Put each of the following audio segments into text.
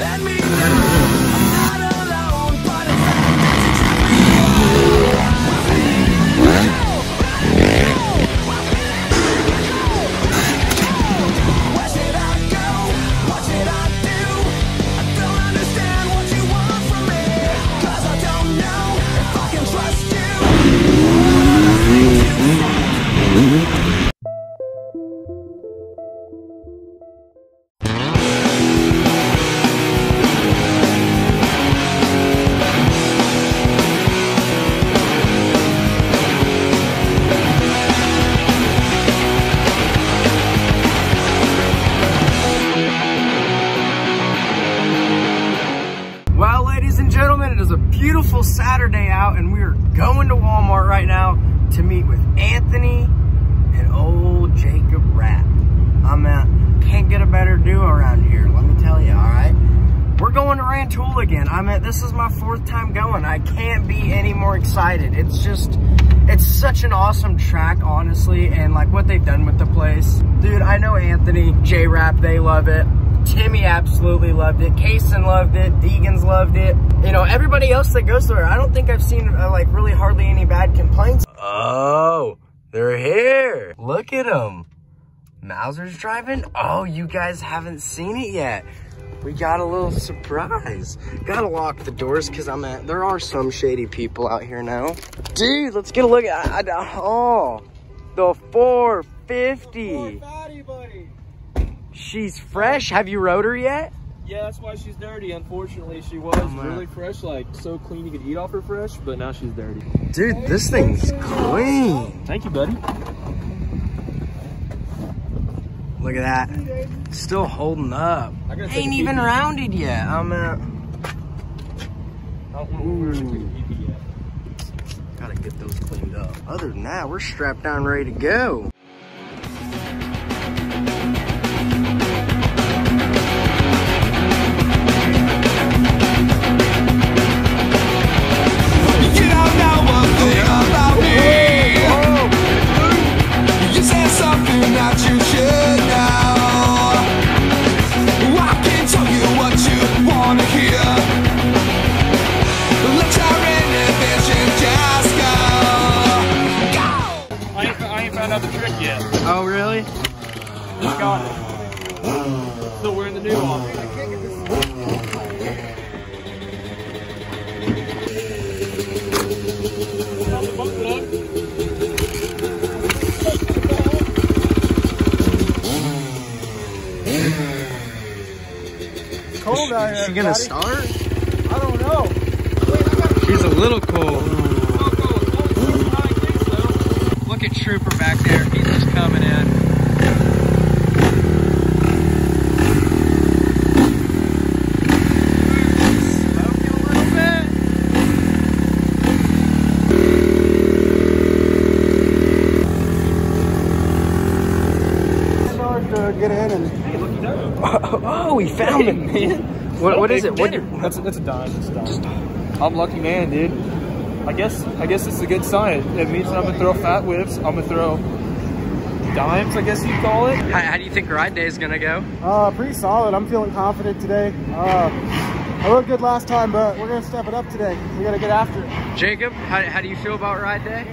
Let me know Saturday out, and we are going to Walmart right now to meet with Anthony and old Jacob Rapp. I'm at, can't get a better duo around here, let me tell you, all right? We're going to Rantoul again. I'm at, this is my fourth time going. I can't be any more excited. It's just, it's such an awesome track, honestly, and like what they've done with the place. Dude, I know Anthony, J-Rap, they love it. Timmy absolutely loved it. Kaysen loved it. Deegan's loved it. You know, everybody else that goes there, I don't think I've seen uh, like really hardly any bad complaints. Oh, they're here. Look at them. Mauser's driving. Oh, you guys haven't seen it yet. We got a little surprise. Gotta lock the doors because I'm at, there are some shady people out here now. Dude, let's get a look at, I, I- oh, the 450. Fatty, buddy. She's fresh. Have you rode her yet? Yeah, that's why she's dirty. Unfortunately, she was man. really fresh, like so clean you could eat off her fresh, but now she's dirty. Dude, this thing's clean. Thank you, buddy. Look at that. Still holding up. I gotta take Ain't even peek. rounded yet. I'm uh, I don't want to take a peek yet. gotta get those cleaned up. Other than that, we're strapped down ready to go. Cold out here. She gonna buddy. start? I don't know. She's a little cold. Oh. Look at Trooper back there. He's just coming in. Smoking a little bit. Hard uh, to get in and Oh, we found it, man. What, what is it? What? That's a, that's a dime. That's a dime. I'm lucky man, dude. I guess I guess it's a good sign. It means that I'm gonna throw fat whips. I'm gonna throw dimes. I guess you call it. How, how do you think ride day is gonna go? uh, pretty solid. I'm feeling confident today. Uh, I looked good last time, but we're gonna step it up today. We gotta get after it. Jacob, how, how do you feel about ride day?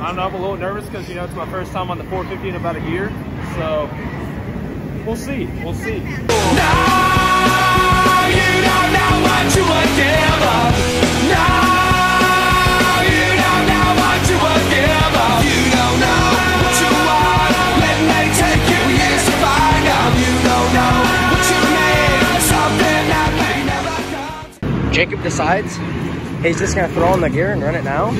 I don't know. I'm a little nervous because you know it's my first time on the 450 in about a year. So we'll see. We'll see. No, Jacob decides he's just gonna throw in the gear and run it now.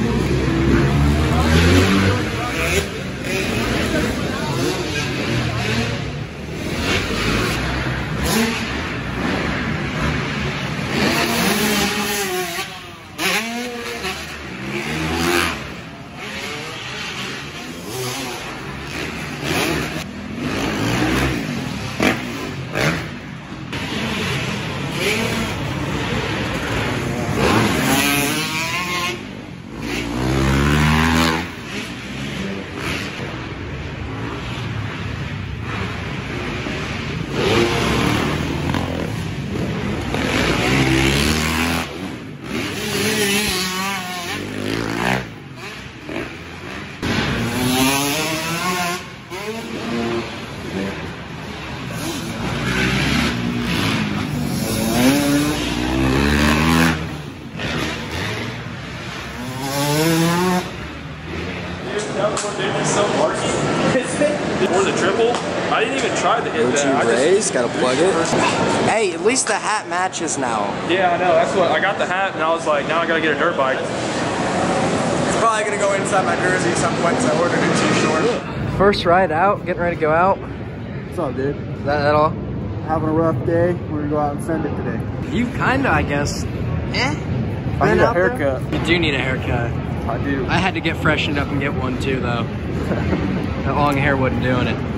Just- gotta plug it. Hey, at least the hat matches now. yeah, I know. That's what I got the hat, and I was like, now I gotta get a dirt bike. It's probably gonna go inside my jersey at some point because I ordered it too short. First ride out, getting ready to go out. What's up, dude? Is that, that all? Having a rough day. We're gonna go out and send it today. You kinda, I guess. Eh. I need a out there? haircut. You do need a haircut. I do. I had to get freshened up and get one too, though. that long hair wasn't doing it.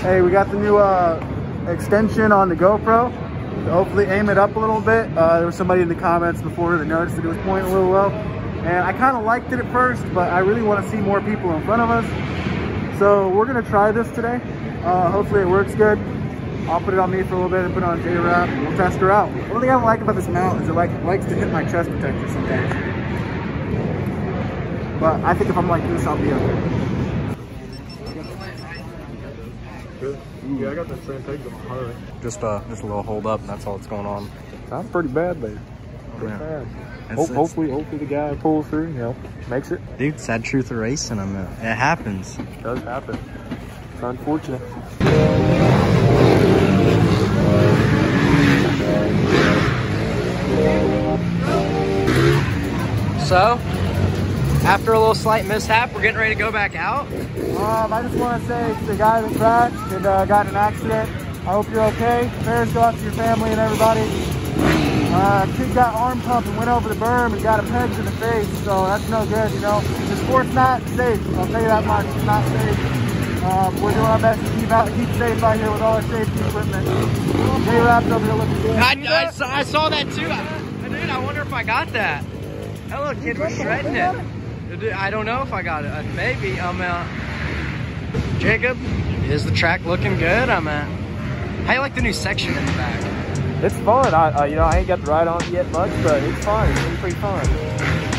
Hey, we got the new uh, extension on the GoPro. To hopefully aim it up a little bit. Uh, there was somebody in the comments before that noticed that it was pointing a little low. And I kind of liked it at first, but I really want to see more people in front of us. So we're gonna try this today. Uh, hopefully it works good. I'll put it on me for a little bit and put it on J-Rap. We'll test her out. One thing I don't like about this mount is it like likes to hit my chest protector sometimes. But I think if I'm like this, I'll be okay. Yeah, I got that same thing on my Just uh, just a little hold up, and that's all that's going on. Sounds pretty bad, babe. Pretty Yeah. bad. It's- Hope, it's- hopefully, hopefully the guy pulls through, you know, makes it. Dude, sad truth of racing. I mean, it happens. It does happen. It's unfortunate. So, after a little slight mishap, we're getting ready to go back out. Um, I just want to say to the guy that crashed and uh, got in an accident, I hope you're okay. Prayers go out to your family and everybody. Uh, kid got arm pump and went over the berm and got a peg to the face, so that's no good, you know. The sport's not safe, I'll tell you that much. It's not safe. Um, we're doing our best to keep out, keep safe out here with all our safety equipment. J-Wrapped over here looking good. I, I, saw, I saw that too. I, dude, I wonder if I got that. That little kid was shredding it. I don't know if I got it. Maybe. I'm uh, Jacob, is the track looking good? I'm at. how you like the new section in the back? It's fun. I, uh, you know, I ain't got to ride on it yet much, but it's fun. It's been pretty fun.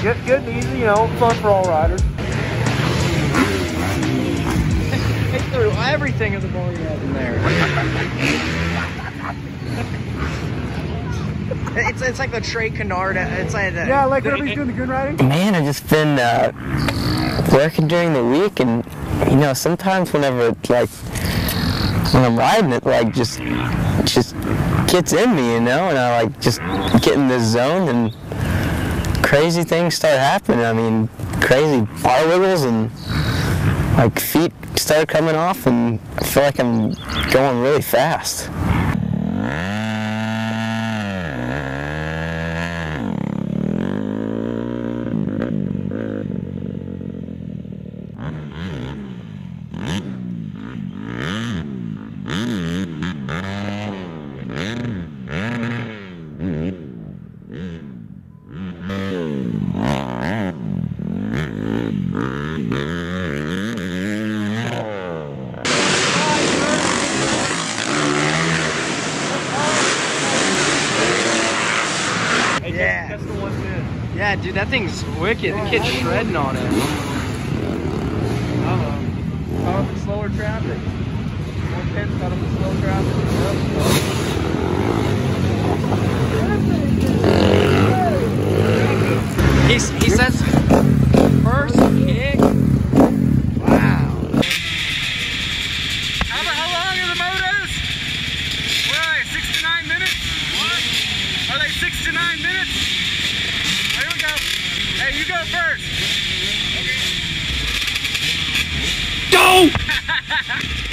Good, good and easy. You know, fun for all riders. They threw everything of the ball you had in there. it's it's like the Trey Canard. It's like the, Yeah, like whenever he's doing the good riding. Man, I've just been uh, working during the week, and you know, sometimes whenever it's like when I'm riding it, like just just gets in me, you know, and I like just get in this zone, and crazy things start happening. I mean, crazy bar wiggles and like feet start coming off, and I feel like I'm going really fast. Hey, Yeah. That's, that's the one thing. Yeah, dude, that thing's wicked. The kid's shredding on it. Uh-oh. Caught up in slower traffic. More pins caught up in slow traffic. He's, he says first kick. Wow. How, how long are the motos? What are they, six to nine minutes? What? Are they six to nine minutes? Here we go. Hey, you go first. Go!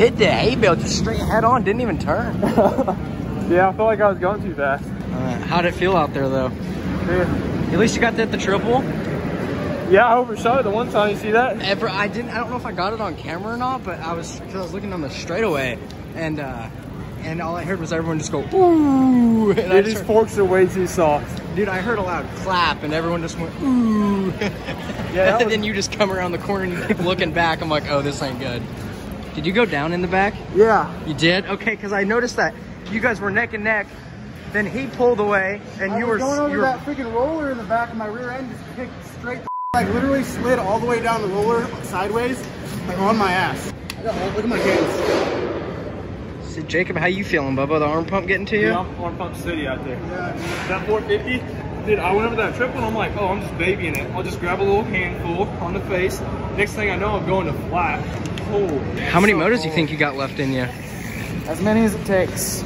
hit the hay bale just straight head on, didn't even turn. Yeah, I felt like I was going too fast. how'd it feel out there though? Yeah, At least you got that the triple. yeah I overshot it the one time. You see that? Ever, I didn't. I don't know if I got it on camera or not, but I was because I was looking on the straightaway, and uh, and all I heard was everyone just go ooh. And I Dude, these just, forks are way too soft. dude, I heard a loud clap, and everyone just went ooh. Yeah, and was- then you just come around the corner and you keep looking back. I'm like, oh, this ain't good. Did you go down in the back? Yeah. You did? Okay, because I noticed that you guys were neck and neck. Then he pulled away, and I you was were going over you were that freaking roller in the back of my rear end, just kicked straight, like literally slid all the way down the roller sideways, like on my ass. Got- Look at my hands. So, Jacob, how you feeling, Bubba? The arm pump getting to you? Yeah, I'm Pump City out there. Yeah. That 450, dude, I went over that triple and I'm like, oh, I'm just babying it. I'll just grab a little handful on the face. Next thing I know, I'm going to flat. How many so motors do you think you got left in you? As many as it takes.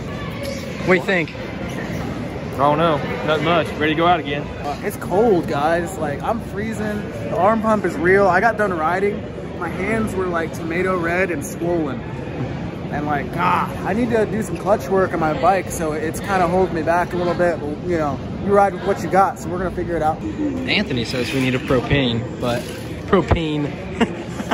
What do you think? I don't know. Not much. Ready to go out again. Uh, it's cold, guys. Like I'm freezing. The arm pump is real. I got done riding. My hands were like tomato red and swollen. And like, ah, I need to do some clutch work on my bike, so it's kind of holding me back a little bit. But you know, you ride with what you got, so we're gonna figure it out. Anthony says we need a propane, but propane.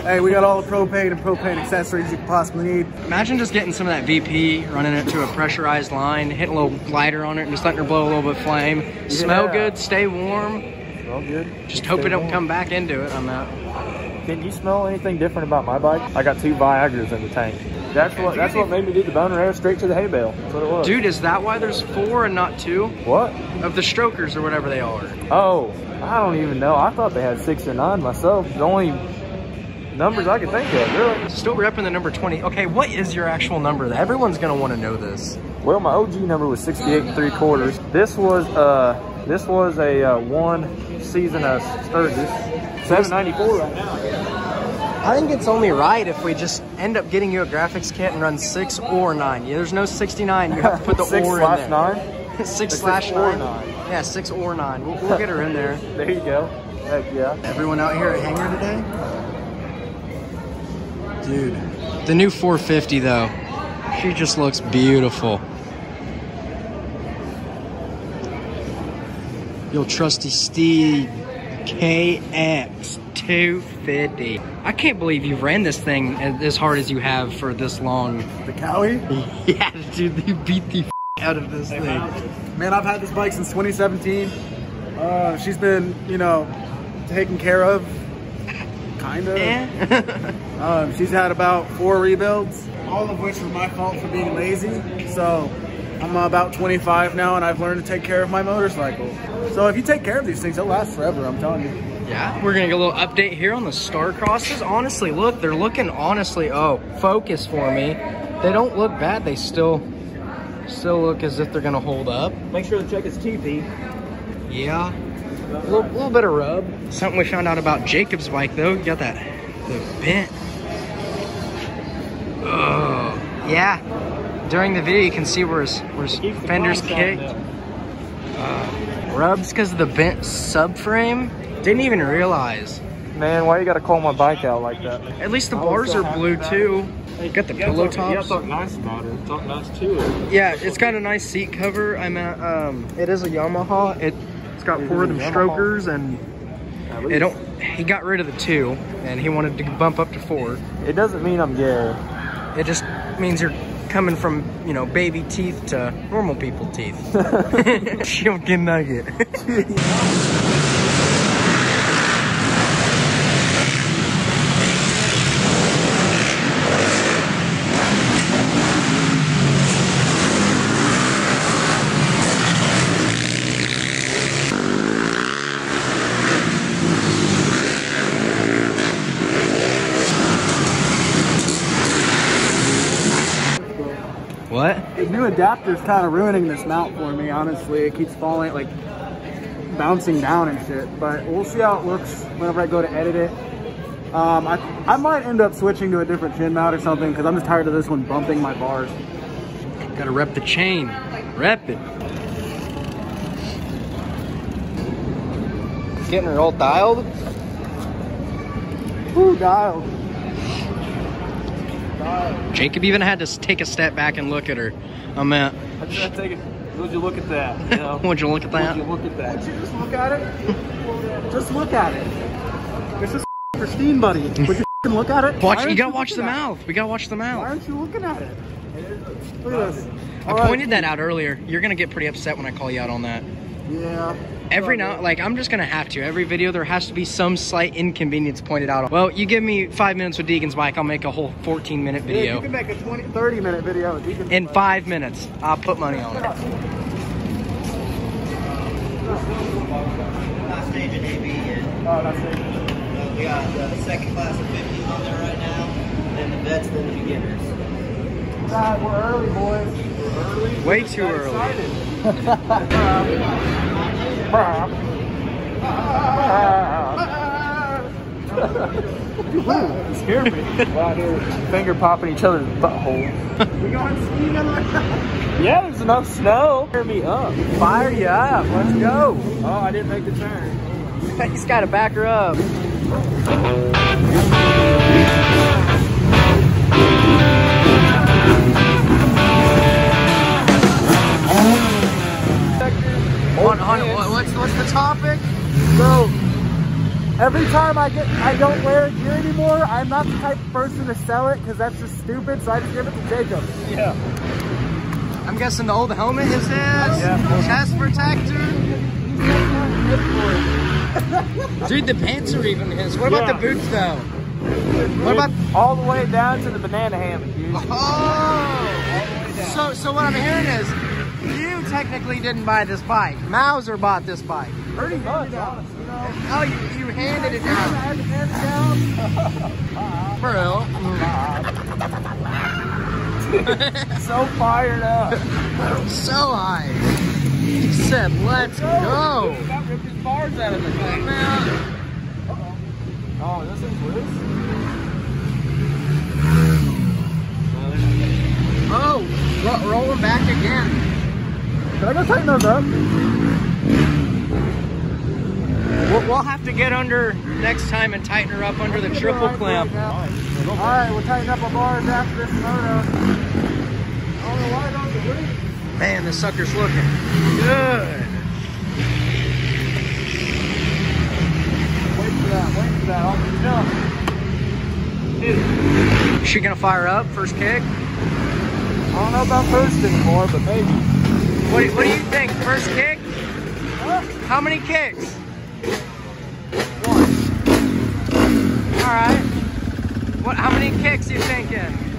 Hey, we got all the propane and propane accessories you could possibly need. Imagine just getting some of that VP, running it to a pressurized line, hitting a little glider on it, and just letting her blow a little bit of flame. Smell good, stay warm. Well, good. Just hope it don't come back into it. I'm out. Can you smell anything different about my bike? I got two Viagra's in the tank. That's what that's what made me do the boner air straight to the hay bale. That's what it was. Dude, is that why there's four and not two What? of the strokers or whatever they are? Oh, I don't even know. I thought they had six or nine myself. The only numbers I could think of, really. Still repping the number 20. Okay, what is your actual number? Everyone's gonna want to know this. Well, my OG number was 68 and three quarters. This was uh this was a uh, one season of Sturgis. 794 right now. I think it's only right if we just end up getting you a graphics kit and run six or nine. Yeah, there's no 69. You have to put the Six or in slash there. nine. six Six slash or nine. nine. Yeah, six or nine. We'll, we'll get her in there. There you go. Heck yeah. Everyone out here at Hangar today? Dude, the new 450 though, she just looks beautiful. Your trusty Steve KX 250. I can't believe you ran this thing as hard as you have for this long. The Kawi? Yeah, dude, you beat the f- out of this thing. Man, I've had this bike since 2017. Uh, she's been, you know, taken care of, kind of. Yeah. Um, she's had about four rebuilds, all of which were my fault for being lazy. So I'm about 25 now, and I've learned to take care of my motorcycle. So if you take care of these things, they'll last forever. I'm telling you. Yeah, we're gonna get a little update here on the StarCrosses. Honestly, look, they're looking honestly. Oh, focus for me. They don't look bad. They still, still look as if they're gonna hold up. Make sure to check his TP. Yeah, a little, little bit of rub. Something we found out about Jacob's bike though. You got that, the bent. Oh, yeah. During the video, you can see where his, where his fender's kicked. sound Rubs because of the bent subframe. Didn't even realize. Man, why you gotta call my bike out like that? At least the I bars are blue about too. Got the pillow Yeah, tops. talk nice about it. Talk nice too. Yeah, it's got a nice seat cover. I'm at, um, it is a Yamaha. It, it's got four of them Yamaha. strokers and it don't. He got rid of the two and he wanted to bump up to four. It doesn't mean I'm gay. It just means you're coming from you know baby teeth to normal people teeth. Chicken nugget. what? The new adapter's kind of ruining this mount for me, honestly. It keeps falling, like, bouncing down and shit. But we'll see how it looks whenever I go to edit it. Um, I, I might end up switching to a different chin mount or something because I'm just tired of this one bumping my bars. Gotta rep the chain. Rep it. Getting her all dialed. Woo, dialed. Jacob even had to take a step back and look at her. I'm at. I just to take it. Would you look at that? You know? Would you look at Would that? you look at that? Just look at it. Just look at it. This is pristine, buddy. Would you look at it? Watch. You gotta watch the at it? mouth. We gotta watch the mouth. Why aren't you looking at it? Look at this. I All right. pointed that out earlier. You're gonna get pretty upset when I call you out on that. Yeah. Every now, like I'm just gonna have to. Every video there has to be some slight inconvenience pointed out. Well, you give me five minutes with Deegan's bike, I'll make a whole 14 minute Yeah, you can make a 20, 30 minute video. You can, In five minutes, I'll put money on it. Last stage in AB, and Oh, that's it. we got the second class of 50s on there right now, then the vets, then the beginners. God, we're early, boys. We're early. Way too Got early. Scared me. Finger popping each other's butthole. we going skiing Yeah, there's enough snow. Fire me up. Fire you up. Let's go. Oh, I didn't make the turn. He's gotta back her up. On, on, what's, what's the topic? So, every time I get, I don't wear gear anymore. I'm not the type of person to sell it because that's just stupid. So I just give it to Jacob. Yeah. I'm guessing the old helmet is his. Yeah. Chest protector. Dude, the pants are even his. What about Yeah. the boots though? What about? all the way down to the banana hammock, dude? Oh. So, so what I'm hearing is, technically didn't buy this bike. Mauser bought this bike. Pretty much, honestly. Oh, you, you handed it I down. had to hand it down. For real. So fired up. so high. He said, let's go. Got ripped his bars out of the thing. Oh, man, Oh, this is loose? oh, rolling back again. Can I go tighten those up? We'll, we'll have to get under next time and tighten her up under the triple clamp. All right, we'll tighten up our bars after this photo. Why don't you leave? Man, this sucker's looking good. Wait for that, wait for that. I'll jump. Dude, She gonna fire up first kick? I don't know about first anymore, but maybe. What, what do you think? First kick? How many kicks? One. All right. What? How many kicks you thinking?